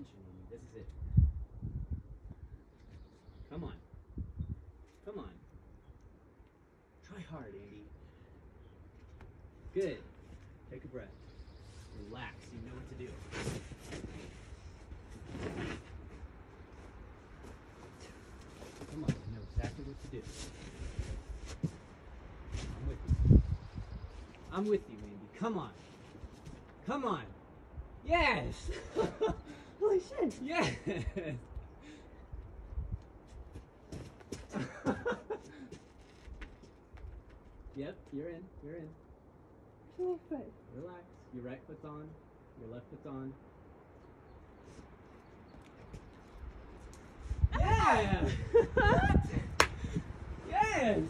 attention me. This is it. Come on. Come on. Try hard, Andi. Good. Take a breath. Relax. You know what to do. Come on. You know exactly what to do. I'm with you. I'm with you, Andi. Come on. Come on. Yes! Holy shit! Yeah! yep, you're in. You're in. Where's my foot? Relax. Your right foot's on. Your left foot's on. Yeah! yes!